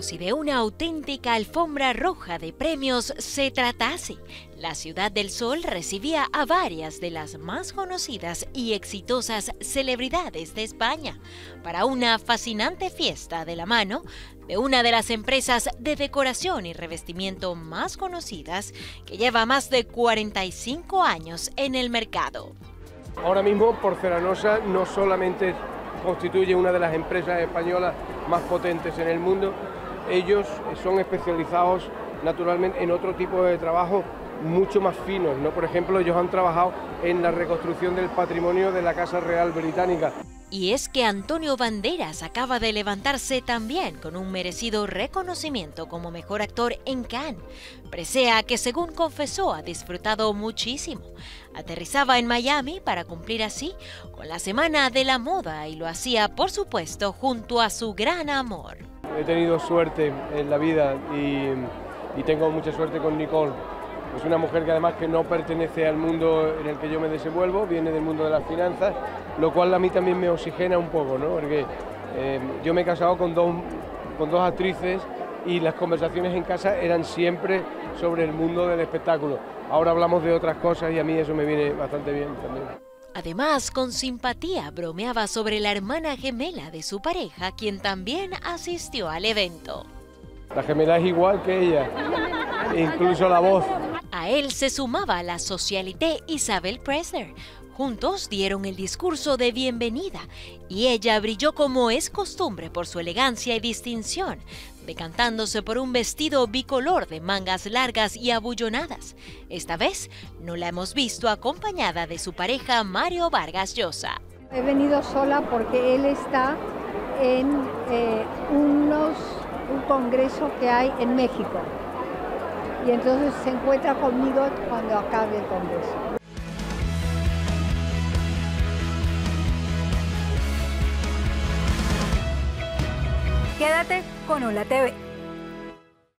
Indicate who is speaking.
Speaker 1: como si de una auténtica alfombra roja de premios se tratase. La Ciudad del Sol recibía a varias de las más conocidas y exitosas celebridades de España para una fascinante fiesta de la mano de una de las empresas de decoración y revestimiento más conocidas que lleva más de 45 años en el mercado.
Speaker 2: Ahora mismo Porcelanosa no solamente constituye una de las empresas españolas más potentes en el mundo. Ellos son especializados naturalmente en otro tipo de trabajo mucho más finos, ¿no? Por ejemplo, ellos han trabajado en la reconstrucción del patrimonio de la Casa Real Británica.
Speaker 1: Y es que Antonio Banderas acaba de levantarse también con un merecido reconocimiento como mejor actor en Cannes. Presea que según confesó ha disfrutado muchísimo. Aterrizaba en Miami para cumplir así con la Semana de la Moda y lo hacía por supuesto junto a su gran amor.
Speaker 2: He tenido suerte en la vida y, tengo mucha suerte con Nicole es una mujer que además que no pertenece al mundo en el que yo me desenvuelvo, viene del mundo de las finanzas, lo cual a mí también me oxigena un poco, ¿no? Porque eh, yo me he casado con dos, con dos actrices y las conversaciones en casa eran siempre sobre el mundo del espectáculo. Ahora hablamos de otras cosas y a mí eso me viene bastante bien también.
Speaker 1: Además, con simpatía bromeaba sobre la hermana gemela de su pareja, quien también asistió al evento.
Speaker 2: La gemela es igual que ella, incluso la voz.
Speaker 1: A él se sumaba la socialité Isabel Presler. Juntos dieron el discurso de bienvenida y ella brilló como es costumbre por su elegancia y distinción, decantándose por un vestido bicolor de mangas largas y abullonadas. Esta vez no la hemos visto acompañada de su pareja Mario Vargas Llosa.
Speaker 3: He venido sola porque él está en eh, unos, un congreso que hay en México y entonces se encuentra conmigo cuando acabe el congreso.
Speaker 4: Quédate con Hola TV.